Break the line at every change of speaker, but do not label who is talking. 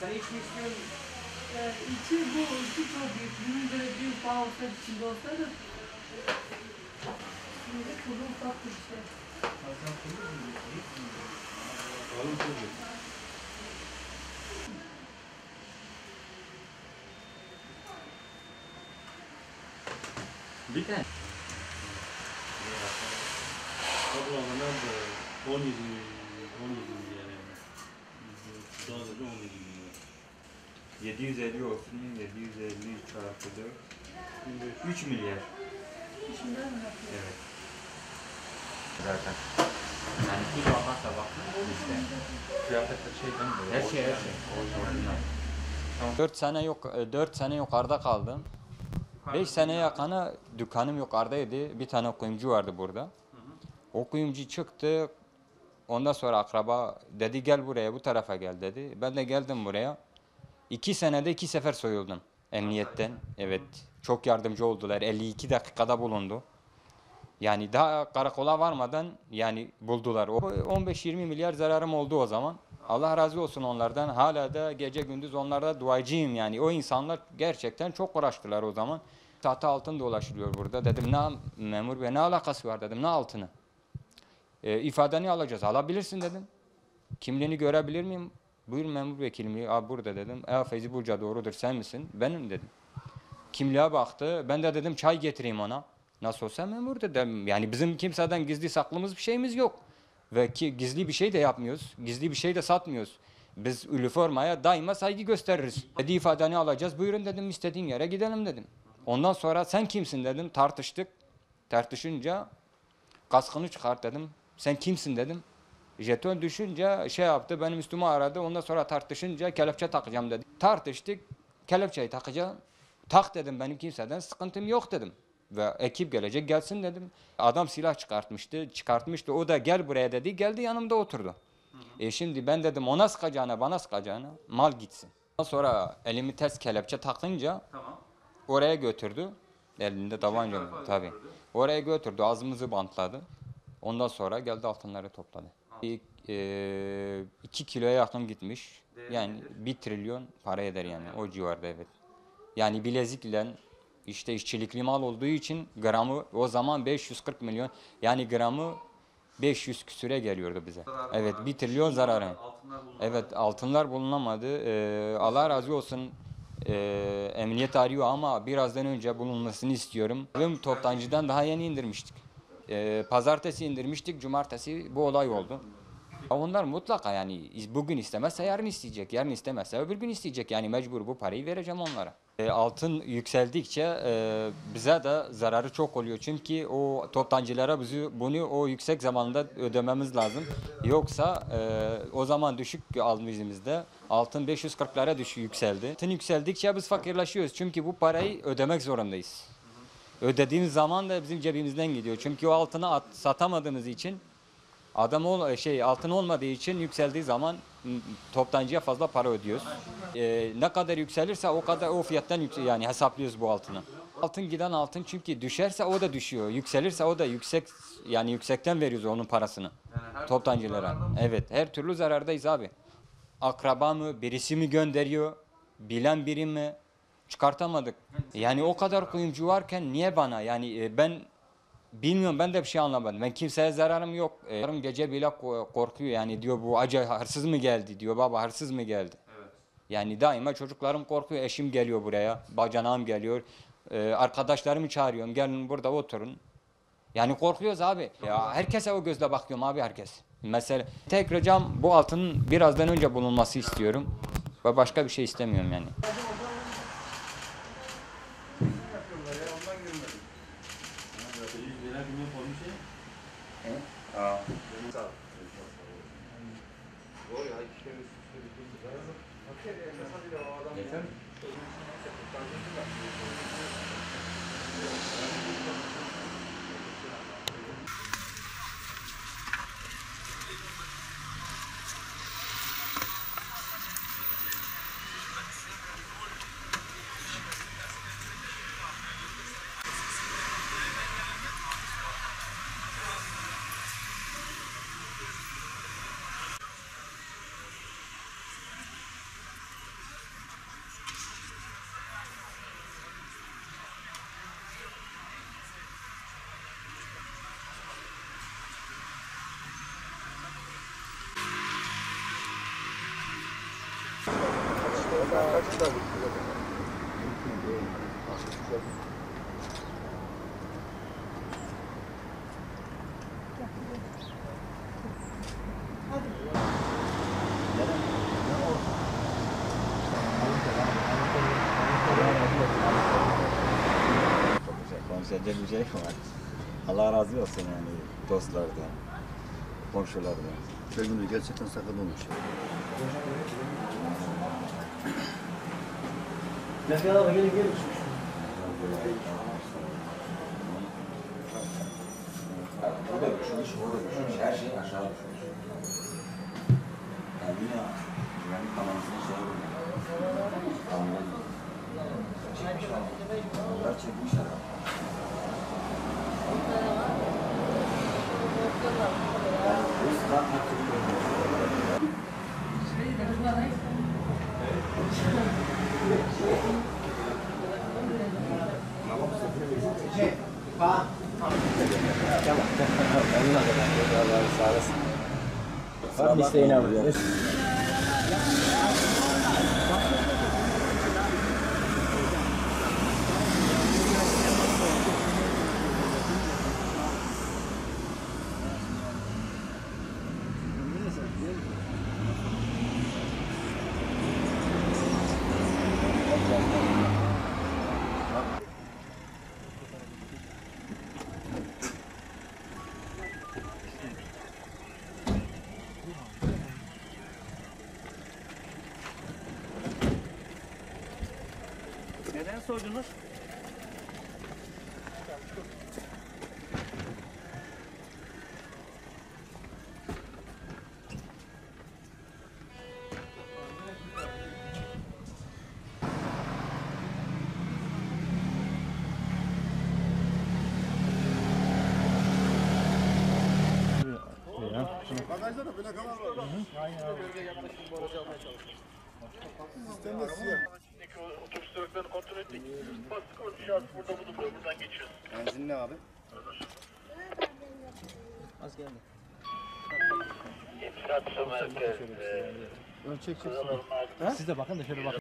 Sana içki istiyorum.
Ee, içi bu, içi çok büyük. Bunun böyle büyük bağ olsaydı, içinde olsaydı. Şimdi kulu ufak bir şey.
Bir tane.
Toplamda nerede? 17 17 milyar yani. Sadece 17 milyar.
750 olsun. 750 çarpı 4. 3 milyar.
İçinden mi yapıyor?
Evet. Zaten. Yani bir bakarsa bakın işte.
Kıyafetler şeyden mi?
Her şey her şey. Orijinal. 4 sene yok 4 sene yukarıda kaldım. 5 sene yakana dükkanım yukarıdaydı. Bir tane kuyumcu vardı burada. O kuyumcu çıktı. Ondan sonra akraba dedi gel buraya bu tarafa gel dedi. Ben de geldim buraya. İki senede iki sefer soyuldum emniyetten. Evet. Çok yardımcı oldular. 52 dakikada bulundu. Yani daha karakola varmadan yani buldular. O 15-20 milyar zararım oldu o zaman. Allah razı olsun onlardan. Hala da gece gündüz onlarda duacıyım yani. O insanlar gerçekten çok uğraştılar o zaman. Tahta altın dolaşılıyor burada. Dedim ne memur bey ne alakası var dedim ne altını. E, ifadeni alacağız. Alabilirsin dedim. Kimliğini görebilir miyim? Buyur memur bey kimliği. Abi burada dedim. E Feyzi Burca doğrudur sen misin? Benim dedim. Kimliğe baktı. Ben de dedim çay getireyim ona. Nasıl olsa memur dedim. Yani bizim kimseden gizli saklımız bir şeyimiz yok. Ve ki gizli bir şey de yapmıyoruz. Gizli bir şey de satmıyoruz. Biz üniformaya daima saygı gösteririz. Dedi ifadeni alacağız. Buyurun dedim istediğin yere gidelim dedim. Ondan sonra sen kimsin dedim. Tartıştık. Tartışınca kaskını çıkart dedim. Sen kimsin dedim. Jeton düşünce şey yaptı benim üstüme aradı. Ondan sonra tartışınca kelepçe takacağım dedi. Tartıştık. Kelepçeyi takacağım. Tak dedim benim kimseden sıkıntım yok dedim. Ve ekip gelecek gelsin dedim. Adam silah çıkartmıştı. Çıkartmıştı. O da gel buraya dedi. Geldi yanımda oturdu. E şimdi ben dedim ona sıkacağına bana sıkacağına mal gitsin. Ondan sonra elimi ters kelepçe takınca
Tamam.
oraya götürdü. Elinde tabanca
tarafa
tabii. Oraya götürdü. Ağzımızı bantladı. Ondan sonra geldi altınları topladı. İlk, e, iki kiloya yakın gitmiş.
Değeri
Yani
nedir?
bir trilyon para eder yani o civarda evet. Yani bilezikle işte işçilikli mal olduğu için gramı o zaman 540 milyon yani gramı 500 küsüre geliyordu bize.
Zararı
Evet
var.
bir trilyon zararı.
Altınlar.
Evet altınlar bulunamadı. Ee, Allah razı olsun. Ee, emniyet arıyor ama birazdan önce bulunmasını istiyorum. Toptancıdan daha yeni indirmiştik. Ee, pazartesi indirmiştik, cumartesi bu olay oldu. Onlar mutlaka yani bugün istemezse yarın isteyecek, yarın istemezse öbür gün isteyecek. Yani mecbur bu parayı vereceğim onlara. Ee, altın yükseldikçe e, bize de zararı çok oluyor. Çünkü o toptancılara bizi bunu o yüksek zamanda ödememiz lazım. Yoksa e, o zaman düşük almışımızda altın 540'lara düş yükseldi. Altın yükseldikçe biz fakirleşiyoruz. Çünkü bu parayı ödemek zorundayız. Ödediğimiz zaman da bizim cebimizden gidiyor. Çünkü o altını at, satamadığımız için adam ol, şey altın olmadığı için yükseldiği zaman m, toptancıya fazla para ödüyoruz. Ee, ne kadar yükselirse o kadar o fiyattan yükse- yani hesaplıyoruz bu altını. Altın giden altın çünkü düşerse o da düşüyor. Yükselirse o da yüksek yani yüksekten veriyoruz onun parasını.
Yani
Toptancılara. Evet her türlü zarardayız abi. Akraba mı birisi mi gönderiyor? Bilen biri mi? Çıkartamadık. Yani o kadar kuyumcu varken niye bana? Yani e, ben bilmiyorum ben de bir şey anlamadım. Ben kimseye zararım yok. E, Yarım gece bile ko- korkuyor yani diyor bu acı hırsız mı geldi diyor baba hırsız mı geldi?
Evet.
Yani daima çocuklarım korkuyor. Eşim geliyor buraya. Bacanağım geliyor. Ee, arkadaşlarımı çağırıyorum. Gelin burada oturun. Yani korkuyoruz abi. Ya herkese o gözle bakıyorum abi herkes. Mesela tek ricam bu altının birazdan önce bulunması istiyorum. Ve başka bir şey istemiyorum yani.
음.
괜찮아.
네. Bir şey var. Allah razı olsun yani dostlardan, komşulardan.
Bölümde gerçekten sakat olmuş.
¿Le has quedado pequeño quieres? Tabii, Tages. Hat nicht sehen, aber das. Thank you. Var mı isteğin abi?
Neden sordunuz?
Otobüs trafiklerini kontrol ettik. Bastık şahıs burada bulunmuyor. Buradan geçiyoruz.
Benzin ne abi?
İnşaat merkez. Siz de bakın da şöyle bakın.